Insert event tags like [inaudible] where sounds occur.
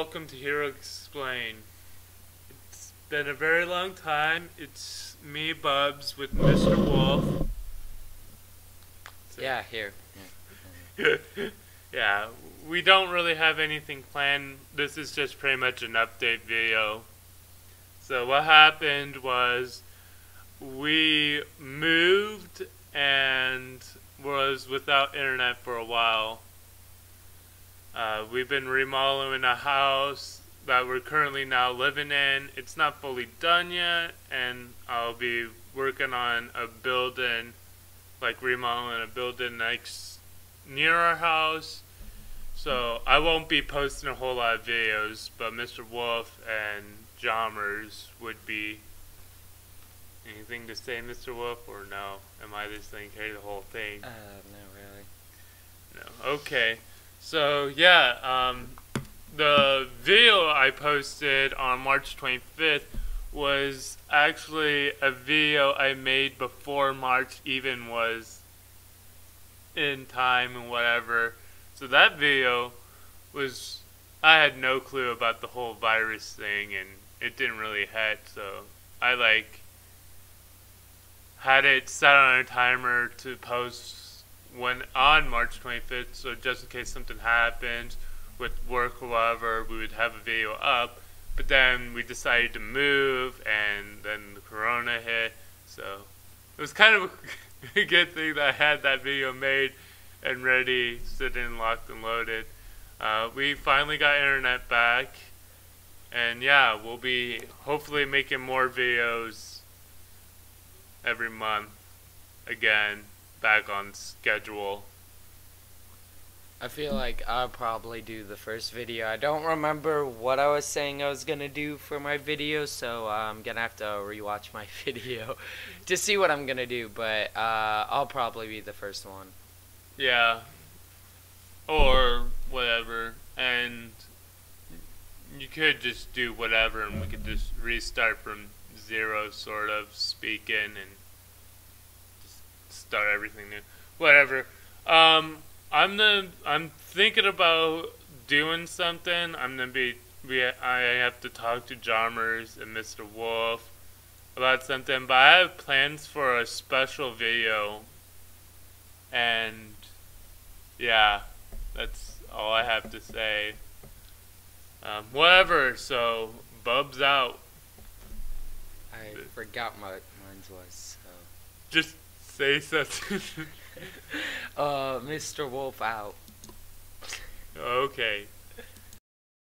welcome to Hero Explain. It's been a very long time. It's me, Bubs, with Mr. Wolf. So- Yeah, here. [laughs] yeah, we don't really have anything planned. This is just pretty much an update video. So what happened was we moved and was without internet for a while. Uh, we've been remodeling a house that we're currently now living in. It's not fully done yet, and I'll be working on a building, like remodeling a building next near our house. So I won't be posting a whole lot of videos, but Mr. Wolf and Jammers would be. Anything to say, Mr. Wolf, or no? Am I just going to carry the whole thing? Uh, no, really. No. Okay. So yeah, um, the video I posted on March 25th was actually a video I made before March even was in time and whatever. So that video was I had no clue about the whole virus thing and it didn't really hit. So I like had it set on a timer to post when on March 25th, so just in case something happens with work or whatever, we would have a video up. But then we decided to move, and then the corona hit, so it was kind of [laughs] a good thing that I had that video made and ready, sitting locked and loaded. Uh, we finally got internet back, and yeah, we'll be hopefully making more videos every month again back on schedule. I feel like I'll probably do the first video. I don't remember what I was saying I was gonna do for my video, so uh, I'm gonna have to rewatch my [laughs] video to see what I'm gonna do. But uh, I'll probably be the first one. Yeah. Or whatever. And you could just do whatever and we could just restart from zero sort of speaking and start everything new. Whatever. Um I'm the I'm thinking about doing something. I'm gonna be we I have to talk to Jammers and Mr. Wolf about something, but I have plans for a special video and yeah, that's all I have to say. Um, whatever, so Bub's out. I forgot what mine was. So. Just say something. [laughs] Uh, Mr. Wolf out. okay.